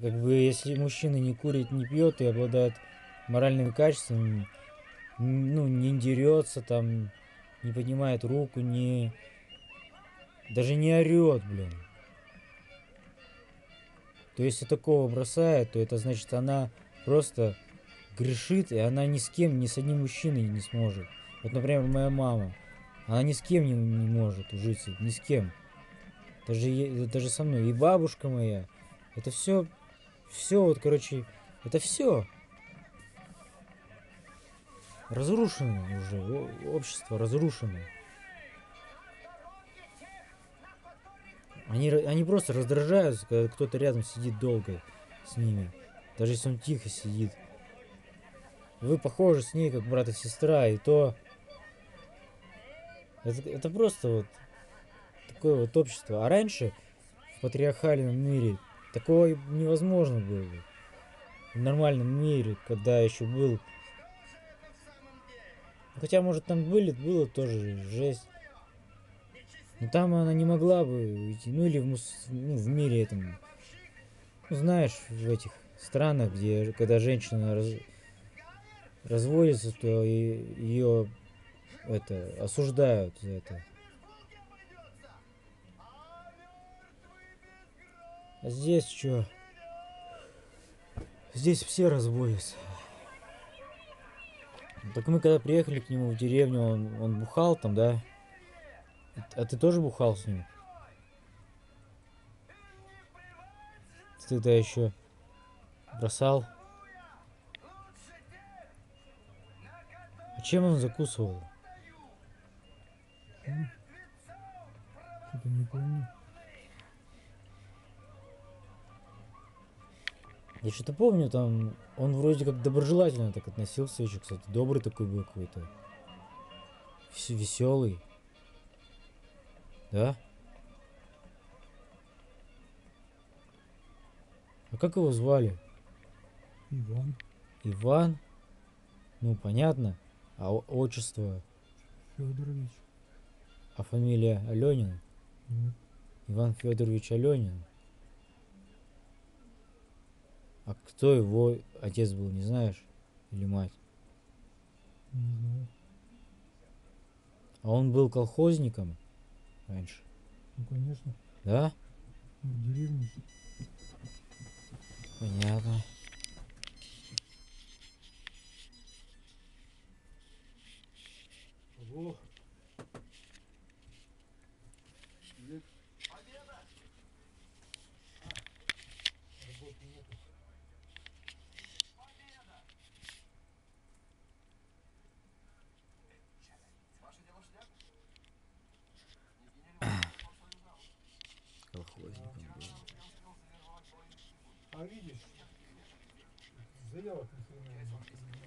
Как бы, если мужчина не курит, не пьет и обладает моральными качествами, ну, не дерется там, не поднимает руку, не... Даже не орет, блин. То если такого бросает, то это значит, она просто грешит, и она ни с кем, ни с одним мужчиной не сможет. Вот, например, моя мама. Она ни с кем не, не может ужиться, ни с кем. Даже, даже со мной. И бабушка моя. Это все, все вот, короче, это все. Разрушено уже, общество разрушено. Они, они просто раздражаются, когда кто-то рядом сидит долго с ними. Даже если он тихо сидит. Вы похожи с ней, как брат и сестра, и то... Это, это просто вот такое вот общество. А раньше, в патриархальном мире, такого невозможно было. бы. В нормальном мире, когда еще был... Хотя, может, там были, было тоже жесть. Но там она не могла бы уйти. Ну или в, мус- ну, в мире этом. Ну, знаешь, в этих странах, где когда женщина раз- разводится, то ее это осуждают за это. Здесь что? Здесь все разводятся. Так мы когда приехали к нему в деревню, он, он бухал там, да? А ты тоже бухал с ним? Ты тогда еще бросал? А чем он закусывал? Что-то не помню. Я что-то помню, там он вроде как доброжелательно так относился еще, кстати, добрый такой был какой-то. Веселый. Да? А как его звали? Иван Иван? Ну, понятно. А отчество? Федорович. А фамилия Аленин? Нет, Иван Федорович Аленин. А кто его отец был, не знаешь? Или мать? не знаю. А он был колхозником раньше, Ну, конечно, да? в деревне. Понятно. Ого. Колхозником был. А видишь, заявок ни хрена.